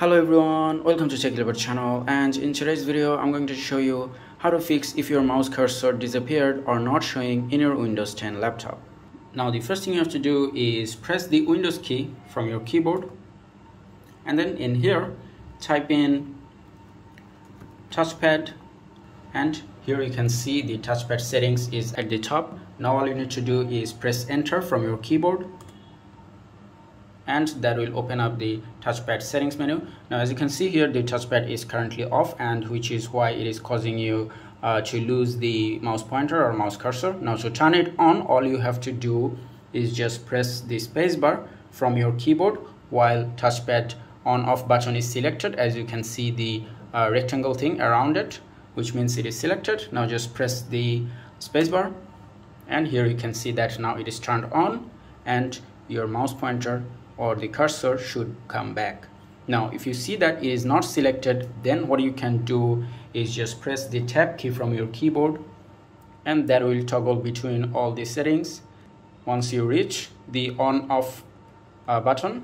Hello everyone, welcome to Techie Leopard channel and in today's video I'm going to show you how to fix if your mouse cursor disappeared or not showing in your Windows 10 laptop. Now the first thing you have to do is press the Windows key from your keyboard and then in here type in touchpad and here you can see the touchpad settings is at the top. Now all you need to do is press enter from your keyboard and that will open up the touchpad settings menu. Now as you can see here the touchpad is currently off and which is why it is causing you uh, to lose the mouse pointer or mouse cursor. Now to turn it on all you have to do is just press the spacebar from your keyboard while touchpad on off button is selected. As you can see the uh, rectangle thing around it which means it is selected. Now just press the spacebar and here you can see that now it is turned on and your mouse pointer or the cursor should come back. Now if you see that it is not selected then what you can do is just press the tab key from your keyboard and that will toggle between all the settings. Once you reach the on off uh, button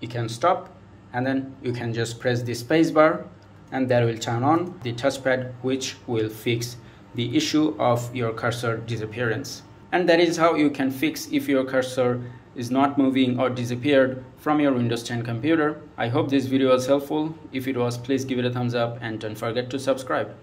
you can stop and then you can just press the spacebar and that will turn on the touchpad which will fix the issue of your cursor disappearance and that is how you can fix if your cursor is not moving or disappeared from your Windows 10 computer. I hope this video was helpful. If it was, please give it a thumbs up and don't forget to subscribe.